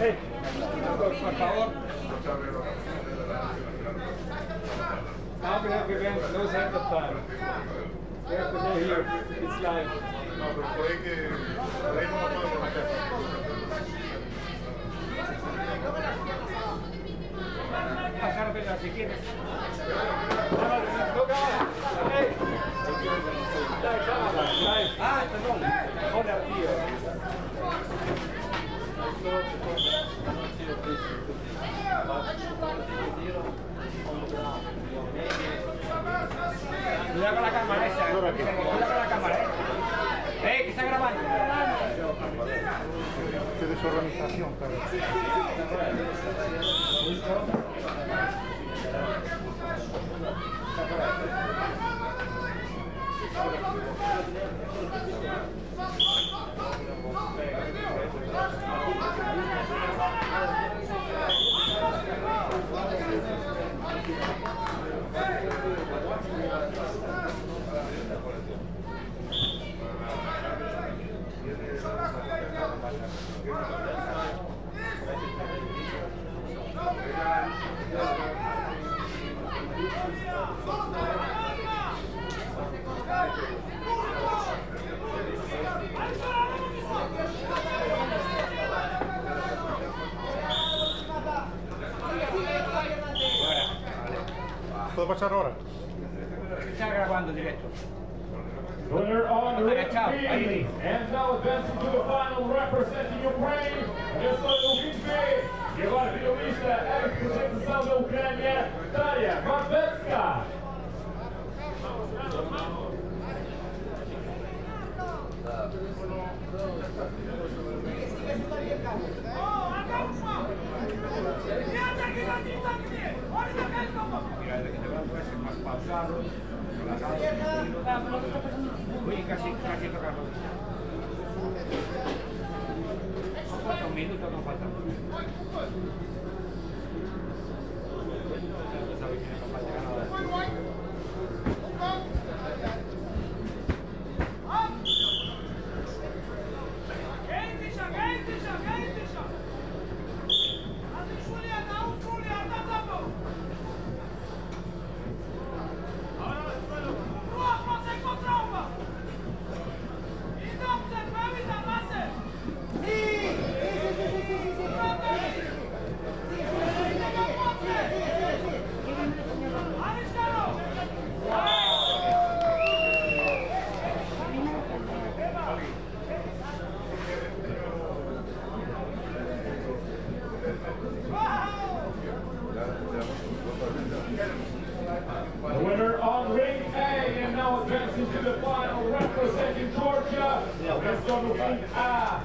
Por favor. Now we have event, no center time. We have to go here. It's live. No, pero por que ahí no nos podemos meter. Pasártela si quieres. Cuidado con la cámara esa. Cuidado con la cámara, eh. Eh, que está grabando. Qué desorganización, claro. ¿Puedo pasar ahora? Está grabando directo. Winner on Vale, ring ciao, and now advancing to the final representing Ukraine, eu sou o Vitor e agora é a representação da Ucrânia, Daria Mavetska. Oye, casi, casi tocamos. minutos nos faltan. The winner on ring A and now advances to the final representing Georgia. Let's go to ring A.